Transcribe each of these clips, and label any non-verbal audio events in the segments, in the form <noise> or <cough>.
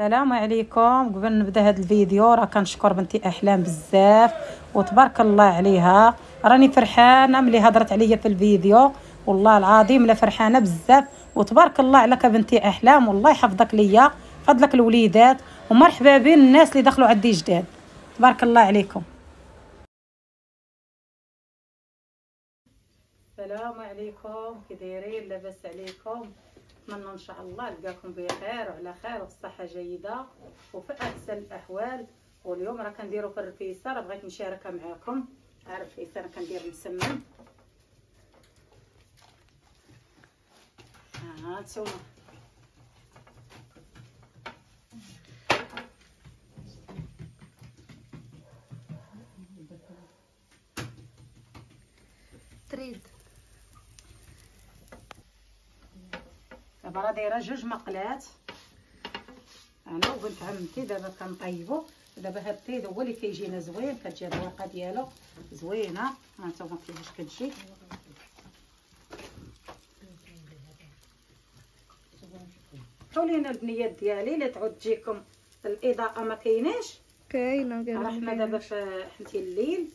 السلام عليكم. قبل نبدأ هذا الفيديو راه كنشكر بنتي أحلام بزاف وتبارك الله عليها. راني فرحانة ملي هضرت عليا في الفيديو. والله العظيم لا فرحانة بزاف وتبارك الله عليك بنتي أحلام. والله يحفظك ليا فضلك الوليدات ومرحبا بين الناس اللي دخلوا عندي جداد. تبارك الله عليكم. السلام عليكم. كي دايرين لاباس عليكم. نتمنى إن شاء الله نلقاكم بخير وعلى خير وبصحه جيدة وفي أحسن الأحوال. واليوم راه كنديرو في الرفيسه راه بغيت نشاركها عارف الرفيسه راه كندير مسمن ها نتوما تريد دابا راه دايره جوج مقلات. أنا وبنت عمتي دابا كنطيبو. دابا هاد الطيب هو اللي كيجينا زوين كتجي الرواقه ديالو. زوينة. ها نتوما كيفاش كتجي. قولينا البنيات ديالي لا تعود تجيكم. الإضاءة ما كايناش. كاينة كاينة راه حنا دابا في حنتي الليل.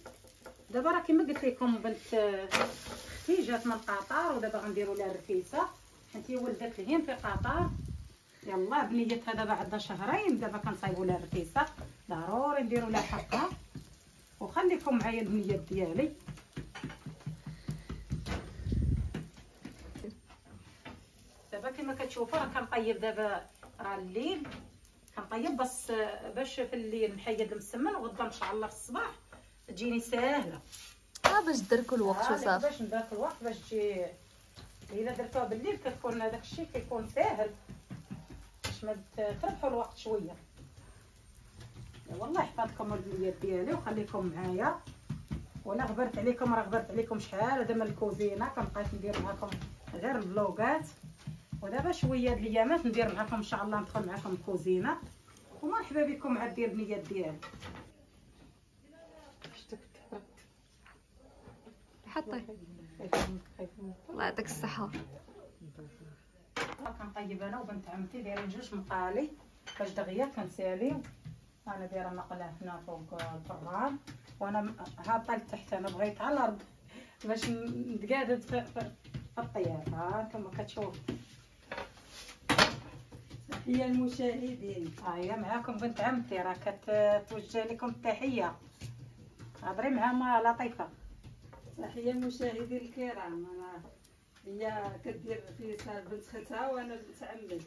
دابا راه كما قلت لكم بنت أختي جات من قطر ودابا غنديروا لها الرفيسة. حنتي ولدت لهين في قطر يلا بنيتها دابا عندها شهرين دابا كنصايبوا لها الرفيسه ضروري نديروا لها حقها. وخليكم معايا البنيات ديالي. دابا كما كتشوفوا راه كنطيب دابا راه الليل. كنطيب بس باش في الليل نحيد المسمن وغدا إن شاء الله في الصباح تجيني ساهلة. آه باش تدركوا الوقت آه، وصافي. باش ندير الوقت باش تجي الا درتوها بالليل كتكون هذاك الشيء كيكون ساهل. باش ما تربحوا الوقت شوية. والله يحفظكم البنيات ديالي وخليكم معايا. ولا غبرت عليكم راه غبرت عليكم شحال. هذا من الكوزينة كنبقيت ندير معكم غير الفلوقات ودابا شوية د الأيامات ندير معكم إن شاء الله ندخل معكم الكوزينه ومرحبا بكم عاد دير البنيات ديالي. حطي الله يعطيك الصحة. كنطيب أنا وبنت عمتي دايرين جوج مقالي. باش دغيا كنساليو أنا دايرة مقلة هنا فوق الفران وأنا هابطه لتحت أنا بغيت على الأرض باش نتقادد في, الطياب ها أنتم كتشوف. هي المشاهدين. هيا معاكم بنت عمتي. راه كتوجه لكم التحية. هضري مع ما لطيفه تحية المشاهدين الكرام أنا هي كدير في بنت ختها وأنا بنت عمي.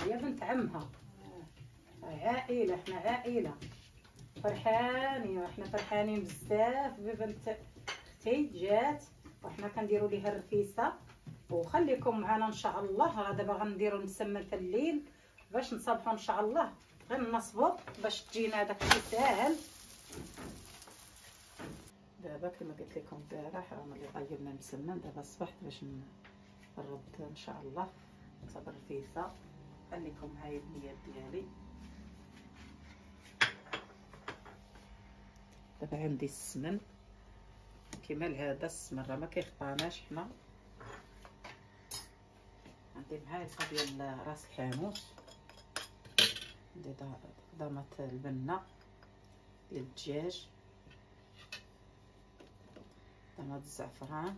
هي بنت عمها. عائلة إحنا عائلة. فرحانين إحنا فرحانين بزاف ببنت أختي جات وحنا كنديروا ليها الرفيسة. وخليكم معنا إن شاء الله. راه دابا غنديروا نسمن الليل باش نصبحوا إن شاء الله. غير نصبوا باش تجينا داك الشيء ساهل دابا كما قلت لكم البارح راه ملي طيبنا المسمن دابا صبحت باش نرد إن شاء الله. صبر الرفيسه خليكم معايا النيات ديالي. دابا عندي السمن. كما العاده السمن راه ما كيخطاناش حنا. عندي معالقه ديال راس الحانوت عندي ضمة البنة ديال الدجاج. ضمه الزعفران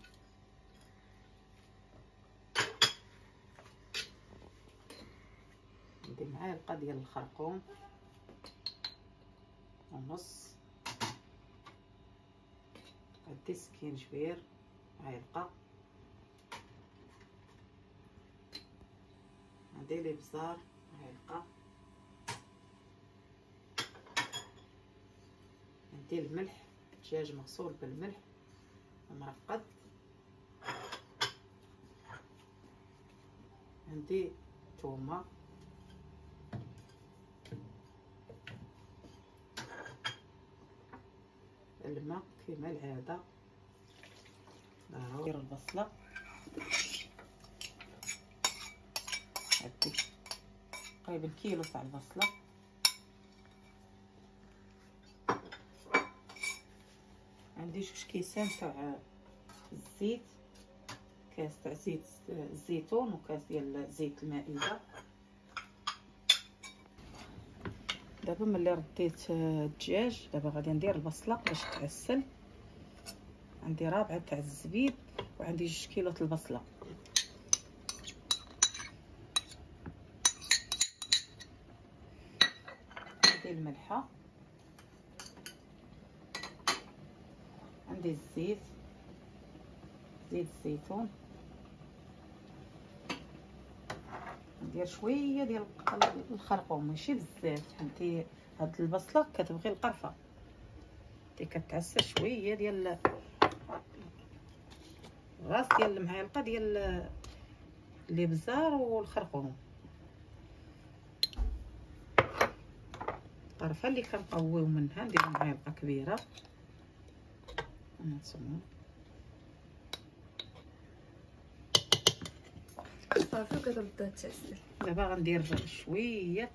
عندي معالقه ديال الخرقوم ونص. عندي سكينجبير معلقه عندي الابزار معلقه عندي الملح. دجاج مغسول بالملح. ومرقد عندي ثومه الماء كما العادة. ندير البصلة. عندي تقريبا كيلو تاع البصلة. عندي جوج كيسان تاع الزيت كاس تاع زيت الزيتون وكاس ديال زيت المائده دابا ملي رديت الدجاج دابا غادي ندير البصله باش تعسل عندي رابعه تاع الزبيب وعندي جوج كيلوات البصله الملحه عندي الزيت زيت الزيتون ندير شوية ديال الخرقوم ماشي بزاف. فهمتي؟ هاد البصلة كتبغي القرفة. تي كتعسر شوية ديال راس ديال المعلقة ديال الابزار والخرقوم القرفة اللي كنقويو منها ندير معلقة كبيرة. هانتوما صافي وكتبدا تعسل دابا غندير شوية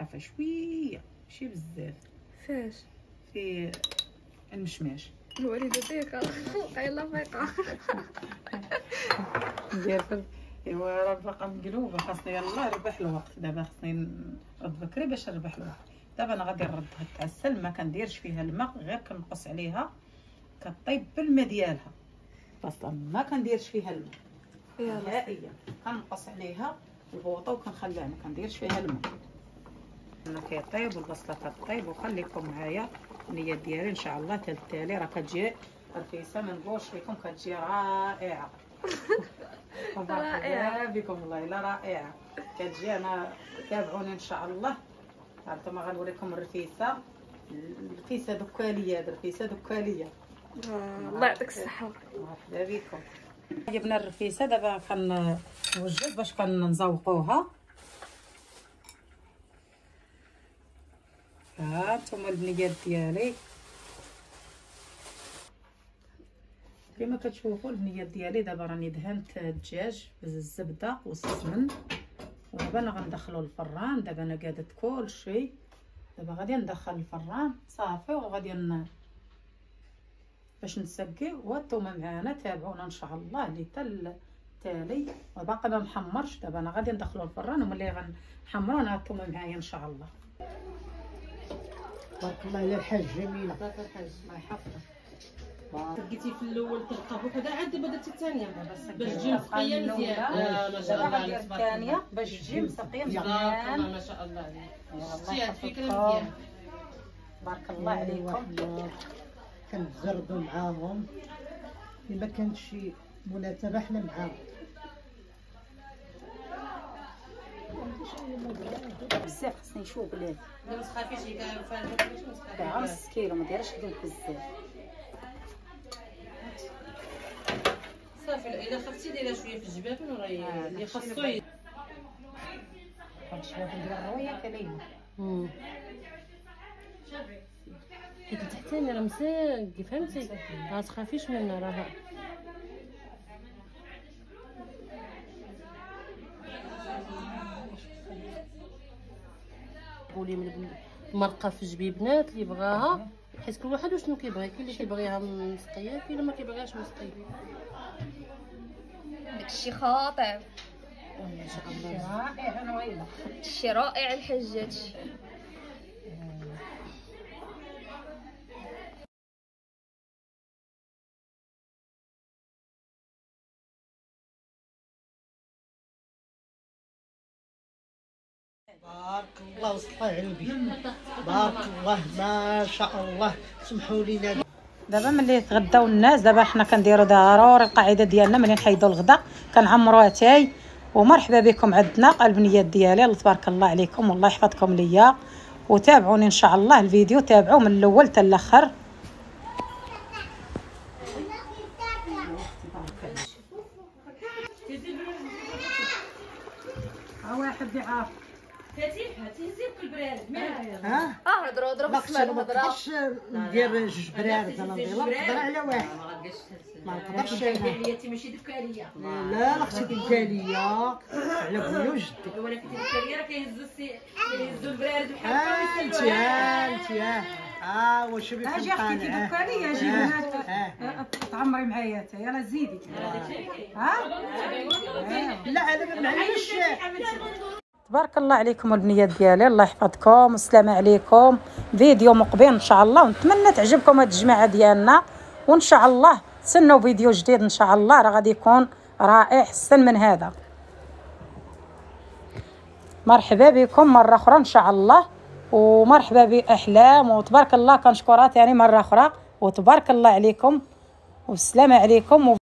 عفا شوية ماشي بزاف فاش في المشماش الوالده ديك قايله فيقه ندير ايوا راه باقا مقلوبه خاصني يلاه نربح الوقت دابا خاصني نرد بكري باش نربح الوقت دابا أنا غادي نردها تعسل ما كنديرش فيها الماء غير كنقص عليها كطيب بالماء ديالها. أصلا ما كنديرش فيها الماء. نهائيا كنقص عليها البوطة وكنخليها ما كنديرش فيها الماء. أنا كيطيب والبصلة كطيب وخليكم معايا النية ديالي. إن شاء الله حتى التالي راه كتجي رفيسه ما نقولش لكم كتجي رائعة. <laughs> رائعة. بكم والله لا رائعة. كتجي أنا تابعوني إن شاء الله. هانتوما غنوريكم الرفيسه الرفيسه دكالية هاد الرفيسه دكالية. الله يعطيك الصحة مرحبا بكم. جبنا الرفيسة دابا كنوجد باش كنزوقوها. ها أنتم البنيات ديالي. كما كتشوفوا البنيات ديالي دابا راني دهنت الدجاج بالزبدة والسمن. ودابا أنا غندخلو الفران دابا أنا قادت كل شيء دابا غادي ندخل الفران صافي وغادي ن... باش نسقي وأنتم معانا تابعونا إن شاء الله اللي حتى التالي وباقي ما محمرش دابا أنا غادي ندخلو الفران وملي غنحمرو نتوما معايا إن شاء الله. بارك الله على الحاج جميلة. الله يحفظك. لقيتي في الأول تلقى وكذا عاد دابا درتي الثانية. باش تجي مسقية مزيان. آه، ما شاء دابا الله غندير الثانية. باش تجي مسقية مزيان. ما شاء الله عليك. الله شتي هاد الفكرة. مزيان. بارك الله عليكم. كنتزردوا معاهم. اللي ما كانش شي مناسبة حنا معاهم. بزاف خصني نشوف بلاد. لا ما تخافيش تخافيش. كاع نص كيلو ما ديرش دوب بزاف. صافي الا خفتي ديرها شوية في الجبابن وراهي آه، اللي خاصو شوية ندير الرؤيه كليمه مم. حيت تحتاني راه مساقي فهمتي؟ ما تخافيش منها راه قولي من مرقة في جبيبنات اللي بغاها حيت كل واحد وشنو كيبغي كاين اللي كيبغيها مسقية كاين اللي ما كيبغيهاش مسقية. داكشي خاطر ما شاء الله. رائع أنا ويلا داكشي رائع الحاج هادشي بارك الله وصفى علبي بارك الله ما شاء الله. سمحوا لينا دابا ملي تغداو الناس دابا حنا كنديروا ضروري القاعدة ديالنا ملي نحيدوا الغداء كنعمروا اتاي ومرحبا بكم عندنا البنيات ديالي. الله تبارك الله عليكم. والله يحفظكم ليا. وتابعوني إن شاء الله. الفيديو تابعوه من الأول حتى الأخر. واحد يعرف. ها آه. هضروا ما بالسمع ما نقدرش ندير جوج برارد أنا نقدر على واحد. ما نقدرش أنا ماشي دكالية. لا لا أختي دكالية. على بويا وجدي ولكن الدكاليه راه كيهزوا كيهزوا البرارد ها انت ها انت ها ها واش بك أجي أختي دكانيه أجي ها، هنا تعمري معايا انت يلا زيدي. ها؟ لا أنا ما معليش. تبارك الله عليكم البنيات ديالي الله يحفظكم والسلام عليكم. فيديو مقبل إن شاء الله ونتمنى تعجبكم هاد الجماعة ديالنا. وإن شاء الله تسنوا فيديو جديد إن شاء الله راه غادي يكون رائع احسن من هذا. مرحبا بكم مرة أخرى إن شاء الله ومرحبا بأحلام وتبارك الله كنشكرها ثاني مرة أخرى وتبارك الله عليكم والسلام عليكم.